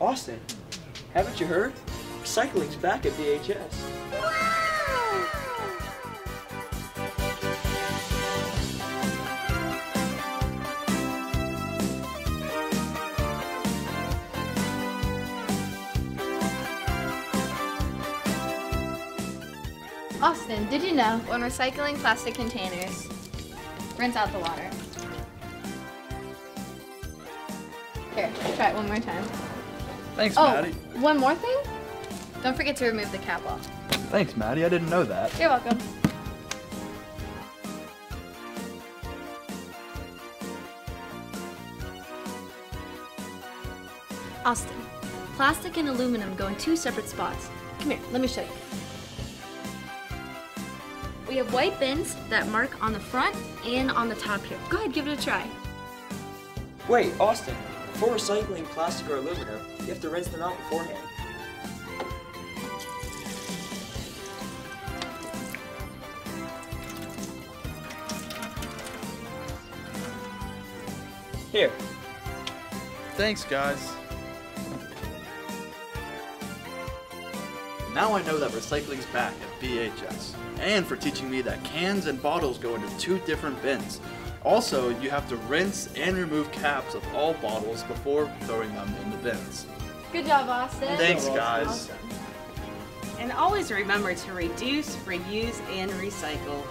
Austin, haven't you heard? Recycling's back at BHS. Austin, did you know when recycling plastic containers, rinse out the water? Here, try it one more time. Thanks, Oh, Maddie. one more thing? Don't forget to remove the cap off. Thanks, Maddie. I didn't know that. You're welcome. Austin, plastic and aluminum go in two separate spots. Come here, let me show you. We have white bins that mark on the front and on the top here. Go ahead, give it a try. Wait, Austin, before recycling plastic or aluminum, you have to rinse them out beforehand. Here, Thanks, guys. Now I know that recycling's back at BHS, and for teaching me that cans and bottles go into two different bins. Also, you have to rinse and remove caps of all bottles before throwing them in the bins. Good job, Austin. Thanks, guys. Awesome. And always remember to reduce, reuse, and recycle.